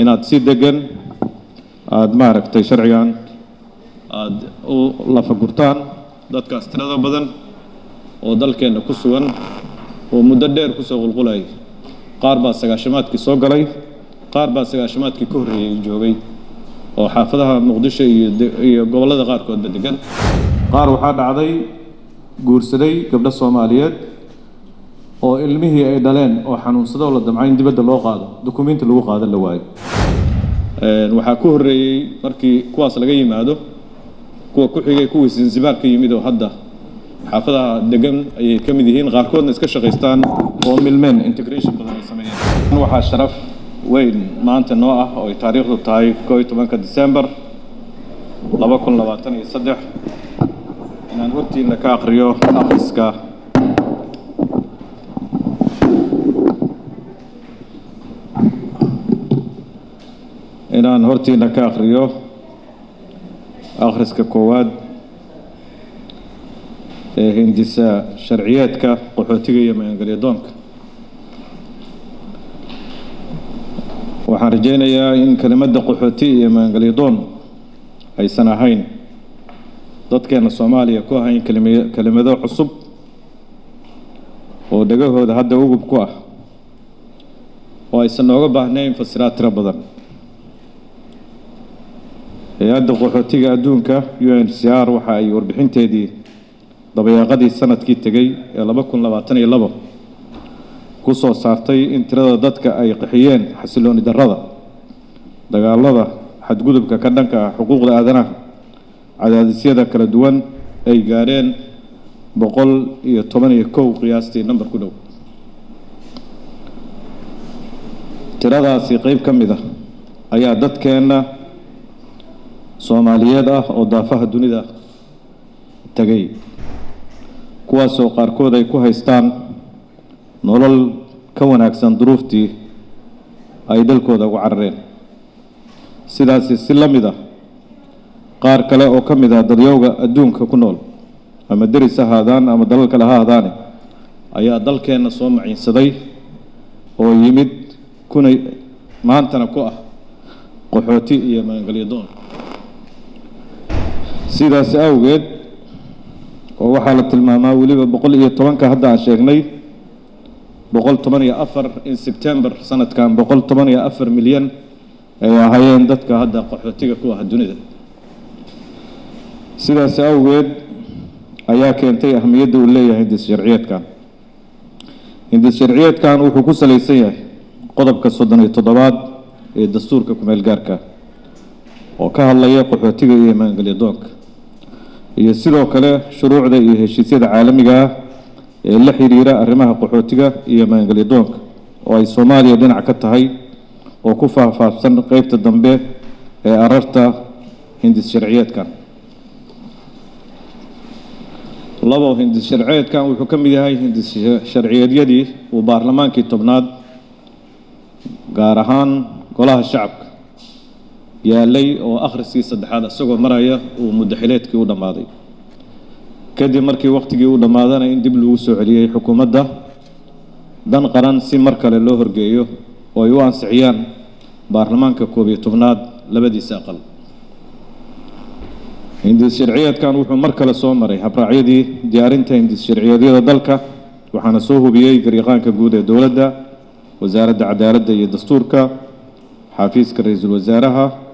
inaad si degan aada maaragtay sharcigan aada u lafagurtaan dadkaas tirada badan oo dalkeenna ku sugan oo muddo dheer ku soo qulqulayay qaar baa sagaashamaadkii soo galay qaar baa sagaashamaadkii ka horreeyey joogay oo xaafadaha muqdisho iyo iyo gobollada qaarkoodba degan qaar waxaa dhacday guursaday gabdho soomaaliyeed oo ilmihii ay dhaleen oo xanuunsadoo la damcay in dibadda loo qaado dukumiinti lagu qaadan la waayo. Waxaa ku horreeyey markii kuwaas laga yimaado kuwa ku xigay kuwii zanzibaar ka yimid oo hadda xaafadaha degan ayay ka mid yihiin. Qaarkoodna iska shaqaystaan oo milmeen integration badan ay sameeyeen. Waxaa sharaf weyn maanta noo ah oo ay taariikhdu tahay koo iyo tobanka december laba kun labaatan iyo saddex. Inaan hortiina ka aqriyo akhriska inaan hortiina ka akhriyo akhriska koowaad ee hindisa sharciyeedka qaxootiga iyo magangelyadoonka waxaan rajaynayaa in kelimadda qaxooti iyo magangelyadoon aysan ahayn dadkeena soomaaliya ku ahayn kelima kelimado cusub oo dhegahooda hadda ugub ku ah oo aysan nooga baahnayn fasiraad tiro badan hay'adda qaxootiga adduunka u n c r waxa ay warbixinteedii dabayaaqadii sannadkii tegey ee laba kun labaatan iyo labo ku soo saartay in tirada dadka ay qaxiyeen xasilooni darrada dagaalada xadgudubka ka dhanka ah xuquuqda aadanaha cadaadisyada kala duwan ay gaadheen boqol iyo toban iyo kow qiyaastii namber ku dhow. Tiradaasi qeyb ka mid ah ayaa dadkeenna soomaaliyeed ah oo daafaha dunida tegay kuwaasoo qaarkood ay ku haystaan nolol ka wanaagsan duruuftii ay dalkooda ugu carareen. Sidaasi si la mid ah qaar kale oo ka mid ah dadyowga adduunka ku nool ama deris ahaadaan ama dalal kale ha ahaadaane ayaa dalkeenna soo maciinsaday oo yimid kuna maantana ku ah qaxooti iyo magangelyadoon sidaas awgeed oo waxaa la tilmaamaa weliba boqol iyo tobanka hadda aan sheegnay boqol toban iyo afar in sebtember sanadkan boqol toban iyo afar milyan ay ahaayeen dadka hadda qaxootiga ku ah dunida. Sidaas awgeed ayaa keentay ahamiyadda uu leeyahay hindis sharciyeedkan hindis sharciyeedkan wuxuu ku salaysan yahay qodobka soddon iyo toddobaad ee dastuurka kumeel gaarka oo ka hadlaya qaxootiga iyo maangelyadoonka iyo sidoo kale shuruucda iyo heshiisyada caalamiga ah ee la xiriira arrimaha qaxootiga iyo maangelyadoonka oo ay soomaaliya dhinac ka tahay oo ku faahfaahsan qeybta dambe ee ararta hindis sharciyeedkan. Labo hindis sharciyeedkan wuxuu ka mid yahay hindis sharciyeedyadii uu baarlamaankii tobnaad gaar ahaan golaha shacabka يا لي أو آخر سيسة دحادة سوغو مرايا ومدحيلات كيو دماضي كدي مركي وقت كيو دماضانا إن دبلو سعليه حكومة دا دان قران سي مركة للوهر جيو. ويوان سعيان بارلمان كوبي تفناد لبدي ساقل. إن دي الشرعية كان وحو مركة لسو مري حبر عيدي ديارنتا إن دي الشرعية دي دالكا وحنا سوهو بيهي قريقان كقودة دولة وزارة عدالة دا يدستوركا حافيز كرئيس الوزارة.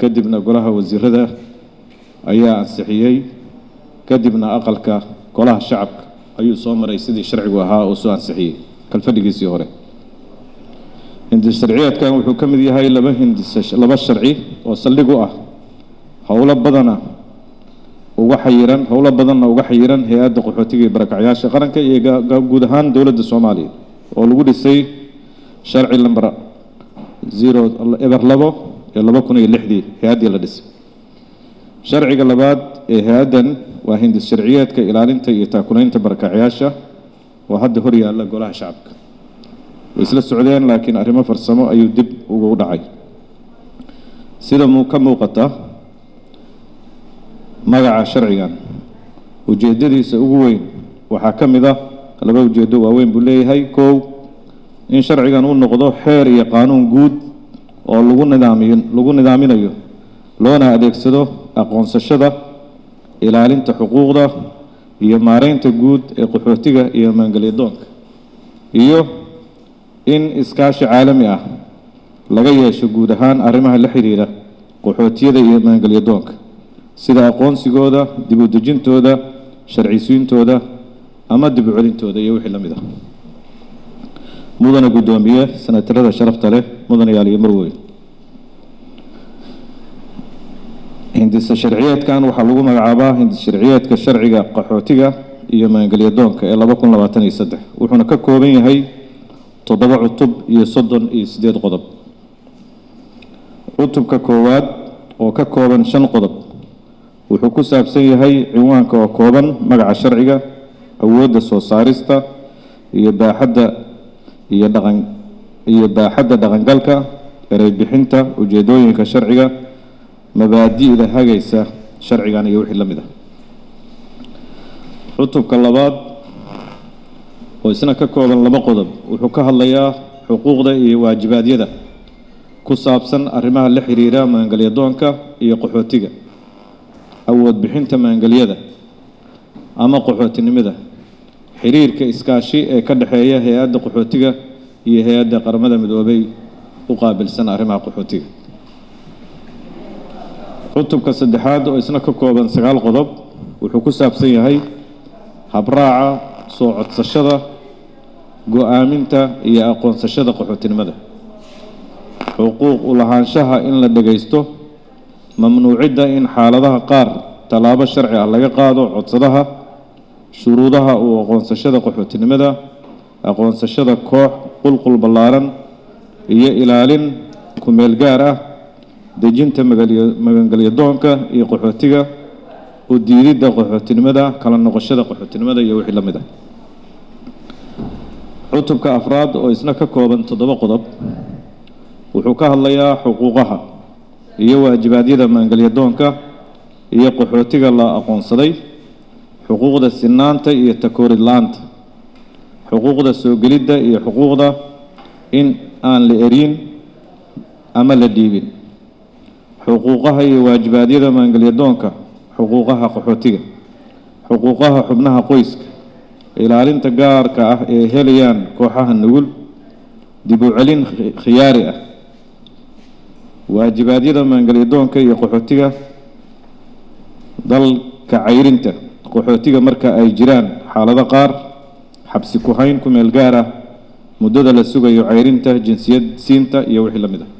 Kadibna golaha wasiirada ayaa ansixiyey. Kadibna aqalka golaha shacabka ayuu soo maray sidii sharcigu ahaa oo soo ansixiyey. Kalfadhigiisii hore. Hindis sharciyeedkan wuxuu ka mid yahay laba hindis laba sharci oo saldhig u ah. Howlo badana uga xayiran howlo badanna uga xayiran hay'adda qaxootiga barakacyaasha qaranka iyo guud ahaan dowladda soomaaliya oo lagu dhisay sharci lamber zero eber labo iyo laba kun iyo lixdii hay'addii la dhisay. Sharciga labaad ee hay'addan waa hindis sharciyeedka ilaalinta iyo taakulaynta barakacyaasha oo hadda hor yaalla golaha shacabka. Way isla socdeen laakiin arrimo farsamo ayuu dib ugu dhacay. Sida muu ka muuqata magaca sharcigan ujeeddadiisa ugu weyn waxaa ka mid ah laba ujeeddo waaweyn buu leeyahay. Kow in sharcigan uu noqdo xeer iyo qaanuun guud oo lagu nidaamiyo lagu nidaaminayo loona adeegsado aqoonsashada ilaalinta xuquuqda iyo maareynta guud ee qaxootiga iyo maangelyadoonka iyo in iskaashi caalami ah laga yeesho guud ahaan arrimaha la xiriira qaxootiyada iyo maangelyadoonka sida aqoonsigooda dib u sharcisiintooda ama dib u celintooda iyo wixii la mid ah. Mudana guddoomiye senatarada sharafta leh mudanayaal iyo marweyn hindisa sharciyeedkan waxaa lagu magacaabaa hindis sharciyeedka sharciga qaxootiga iyo maangelyadoonka ee laba kun labaatan iyo saddex wuxuuna ka kooban yahay toddoba cutub iyo soddon iyo siddeed qodob. Cutubka koowaad oo ka kooban shan qodob wuxuu ku saabsan yahay cinwaanka oo kooban magaca sharciga awoodda soo saarista iyo baaxadda iyo dhaqan iyo baaxadda dhaqangalka erey bixinta ujeedooyinka sharciga mabaadi'da hagaysa sharcigan iyo wixii la mid ah. Cutubka labaad oo isna ka kooban laba qodob wuxuu ka hadlayaa xuquuqda iyo waajibaadyada ku saabsan arrimaha la xiriira maangelyadoonka iyo qaxootiga awood bixinta maangelyada ama qaxootinimada xiriirka iskaashi ee ka dhexeeya hay'adda qaxootiga iyo hay'adda qaramada midoobay u qaabilsan arrimaha qaxootiga cutubka saddexaad oo isna ka kooban sagaal qodob wuxuu ku saabsan yahay habraaca soo codsashada go'aaminta iyo aqoonsashada qaxootinimada. Xuquuq u lahaanshaha in la dhagaysto mamnuucidda in xaaladaha qaar tallaabo sharci ah laga qaado codsadaha shuruudaha uu aqoonsashada qaxootinimada aqoonsashada koox qulqul ballaaran iyo ilaalin kumeel gaar ah dejinta magangelyadoonka iyo qaxootiga u diididda qaxootinimada kala noqoshada qaxootinimada iyo wixii la mid ah. Cutubka afraad oo isna ka kooban toddoba qodob wuxuu ka hadlayaa xuquuqaha iyo waajibaadyada maangelyadoonka iyo qaxootiga la aqoonsaday xuquuqda sinaanta iyo takoorid la'aanta xuquuqda soo gelidda iyo xuquuqda in aan la erin ama la dhiibin xuquuqaha iyo waajibaadyada maangelyadoonka xuquuqaha qaxootiga xuquuqaha xubnaha qoyska ilaalinta gaarka ah ee helayaan kooxaha nugul dib u celin khiyaari ah. Waajibaadyada maangelyadoonka iyo qaxootiga dalka cayrinta qaxootiga marka ay jiraan xaalado qaar xabsi ku-hayn ku meel gaar ah muddada la sugayo cayrinta jinsiyad siinta iyo wixii la mid ah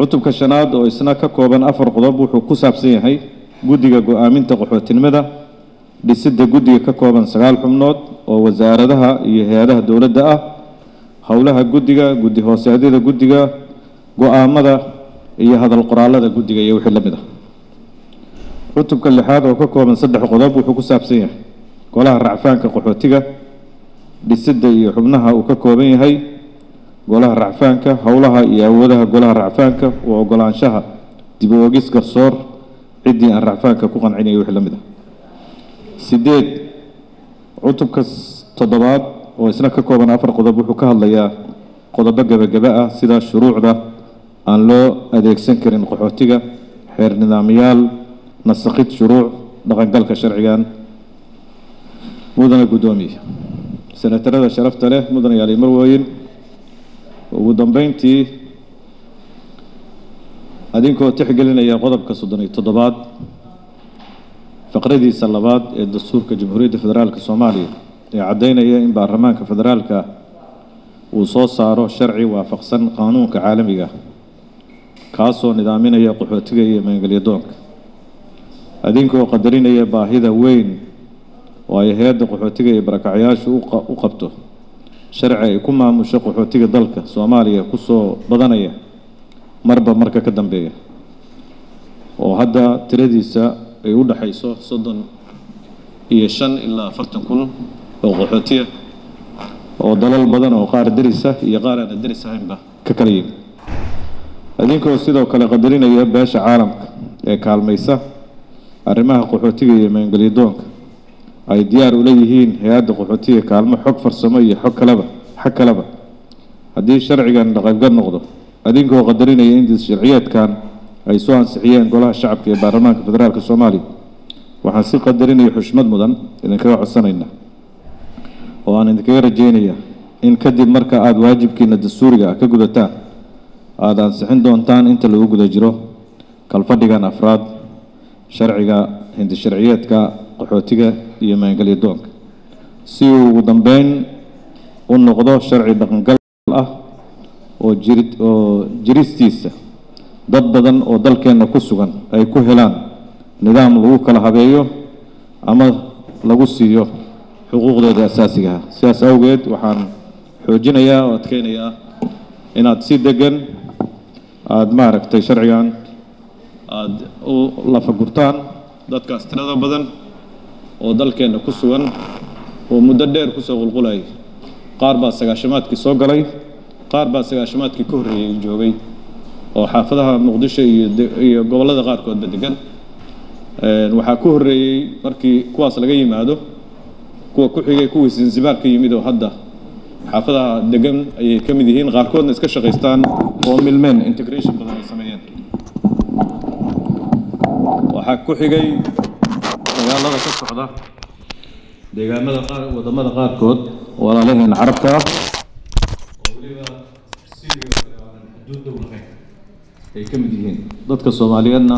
cutubka shanaad oo isna ka kooban afar qodob wuxuu ku saabsan yahay guddiga go'aaminta qaxootinimada dhisidda guddiga ka kooban sagaal xubnood oo wasaaradaha iyo hay'adaha dowladda ah howlaha guddiga guddi hooseedyada guddiga go'aamada iyo hadal qoraalada guddiga iyo wixii la mid ah. Cutubka lixaad oo ka kooban saddex qodob wuxuu ku saabsan yahay golaha racfaanka qaxootiga dhisidda iyo xubnaha uu ka kooban yahay golaha racfaanka howlaha iyo awoodaha golaha racfaanka u ogolaanshaha dib u garsoor ciddii aan racfaanka ku qancinaya wixii la mid ah. Sideed cutubka toddobaad oo isna ka kooban afar qodob wuxuu ka hadlayaa qodobo gebagaba ah sida shuruucda aan loo adeegsan karin qaxootiga xeer nidaamyaal nasakid shuruuc dhaqangalka sharcigan mudana guddoomiye senatarada sharafta leh mudana yaali marwooyin ugu dambeyntii adinkoo tixgelinaya qodobka soddon iyo toddobaad faqradiisa labaad ee dastuurka jamhuuriyadda federaalka soomaaliya ee caddeynaya in baarlamaanka federaalka uu soo saaro sharci waafaqsan qaanuunka caalamiga kaasoo nidaaminaya qaxootiga iyo maangelyadoonka adinkoo qadarinaya baahida weyn oo ay hay'adda qaxootiga iyo barakacyaashu u qabto sharci ay ku maamusho qaxootiga dalka soomaaliya ku soo badanaya marba marka ka dambeeya. Oo hadda tiradiisa ay u dhexayso soddon iyo shan ilaa afartan kun oo qaxootiya oo dalal badan oo qaar derisa iyo qaar aana deris ahaynba ka kala yimi idinkoo sidoo kale qadarinaya beesha caalamka ee kaalmaysa arrimaha qaxootiga iyo maangelyadoonka ay diyaar ula yihiin hay'adda qaxootiga kaalmo xog farsamo iyo xog kaleba xag kaleba haddii sharcigan dhaqangal noqdo adinkoo qadarinaya in sharciyeedkan ay soo ansixiyeen golaha shacabka ee baarlamaanka federaalka soomaaliya waxaan si qadarinaya xushmad mudan idinkaga codsanayna oo aan idinkaga rajeynaya in kadib marka aada waajibkiina dastuuriga ah ka gudataan aada ansixin doontaan inta lagu guda jiro kalfadhigan afraad sharciga hindi sharciyeedka qaxootiga iyo maangelya doonka si uu ugu dambeyn u noqdo sharci dhaqangal ah oo jiri oo jiristiisa dad badan oo dalkeenna ku sugan ay ku helaan nidaam lagu kala habeeyo ama lagu siiyo xuquuqdooda asaasiga ah. Sidaas awgeed waxaan xoojinayaa oo adkeynayaa inaad si degan aada maaragtay sharcigan aada u lafagurtaan dadkaas tirada badan oo dalkeenna ku sugan oo muddo dheer kusoo qulqulayay qaar baa sagaashamaadkii soo galay qaar baa sagaashamaadkii ka horreeyey joogay oo xaafadaha muqdisho iyo gobollada qaarkoodba degan waxaa ku horreeyey markii kuwaas laga yimaado kuwa ku xigay kuwii zanzibaar ka yimid oo hadda xaafadaha degan ayay ka mid yihiin qaarkoodna iska shaqaystaan oo milmeen integration badan ay sameeyeen waxaa ku xigay dagaalada ka socda deegaamada qaar waddamada qaarkood walaalaheen carabka ah oo weliba xuduud dhow lahayn ay ka mid yihiin. Dadka soomaaliyeedna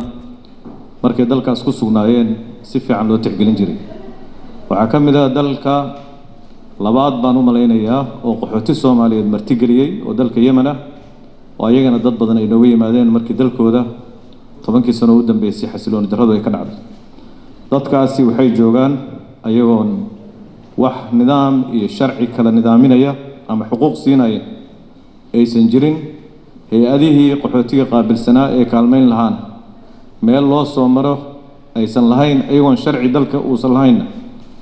markay dalkaas ku sugnaayeen si fiican loo tixgelin jiray. Waxaa ka mid ah dalka labaad baan u malaynayaa oo qaxooti soomaaliyeed martigeliyey oo dalka yemen ah. Oo ayagana dad badan ay nooga yimaadeen markii dalkooda tobankii sano u dambeysay xasilooni darradu ay ka dhacday dadkaasi waxay joogaan ayagoon wax nidaam iyo sharci kala nidaaminaya ama xuquuq siinaya. Aysan jirin hay'adihii qaxootiga qaabilsanaa ee kaalmeyn lahaana meel loo soo maro aysan lahayn ayagoon sharci dalka uusan lahaynna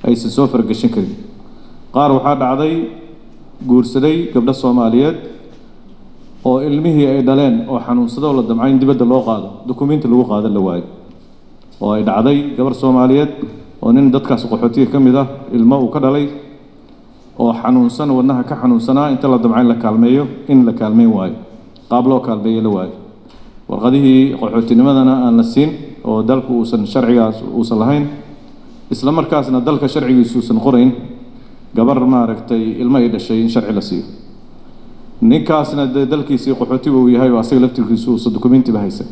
aysan soo fargashin karin. Qaar waxaa dhacday guursaday gabdho soomaaliyeed oo ilmihii ay dhaleen oo xanuunsadoo la damcay in dibadda loo qaado. Dukumiinti lagu qaado la waayo oo ay dhacday gabar soomaaliyeed oo nin dadkaas qaxootiga ka mid ah ilmo uu ka dhalay oo xanuunsan wadnaha ka xanuunsanaa inta la damcay in la kaalmeeyo in la kaalmeyn waayo qaab loo kaalmeeyo la waayo warqadihii qaxootinimadana aan la siin oo dalku uusan sharcigaas uusan lahayn isla markaasna dalka sharcigiisu uusan qorayn gabar maaragtay ilmo ay dhashay in sharci la siiyo ninkaasna dee dalkiisii qaxootiga uu yahay oo asaga laftirkiisu uusan dukumiintiba haysan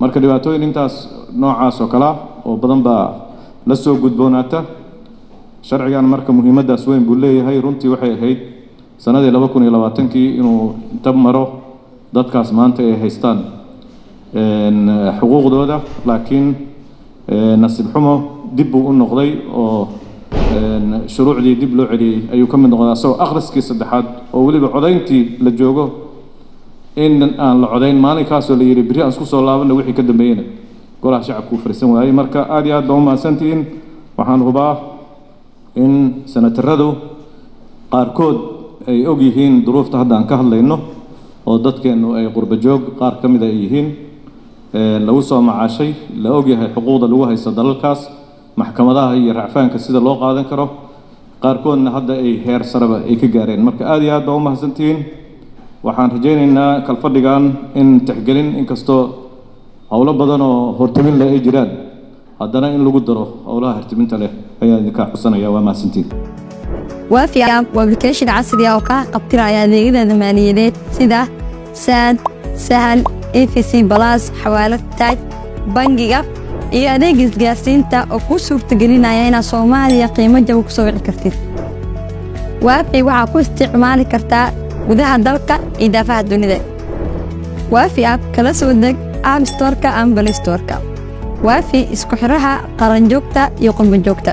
marka dhibaatooyin intaas noocaas oo kale ah oo badan baa la soo gudboonaata sharcigan marka muhiimaddaas weyn buu leeyahay runtii waxay ahayd sanadii laba kun iyo labaatankii inuu inta maro dadkaas maanta ay haystaan xuquuqdooda laakiin nasiib xumo dib buu u noqday oo shuruucdii dib loo celiyey ayuu ka mid noqday asagoo akhriskii saddexaad oo weliba codayntii la joogo in aan la codayn maalinkaasoo la yidhi berri aan isku soo laabanna wixii ka dambeeyena golaha shacabku uu fariisan waayey. Marka aad iyo aad baa u mahadsantihiin waxaan hubaa in senataradu qaarkood ay og yihiin duruufta hadda aan ka hadlayno oo dadkeennu ay qurba qaar ka mida ay yihiin. Lagu soo macaashay la og yahay xuquuqda lagu haysto dalalkaas maxkamadaha iyo racfaanka sida loo qaadan karo. Qaarkoodna hadda ay heer sareba ay ka gaareen. Marka aad iyo aad baa u mahadsantihiin waxaan rajaynaynaa kalfadhigan in tixgelin inkastoo howlo badan oo hortamin leh ay jiraan. Haddana in lagu daro howlaha hortaminta leh ayaan idinkaa codsanaya waa mahadsantihiin waafi app waa application casri ah oo kaa qabtiraya adeegyada maaliyadeed sida saad sahal efc balas xawaalad taaj bangiga iyo adeeg isgaarsiinta oo kuu suurtagelinaya inaad soomaaliya qiimo jaba ku soo wici kartid. Waafi waxaa ku isticmaali kartaa gudaha dalka iyo daafaha dunida. Waafi app kala soo deg app storeka ama balistoreka waafi isku xidhaha qaranjoogta iyo qurbanjoogta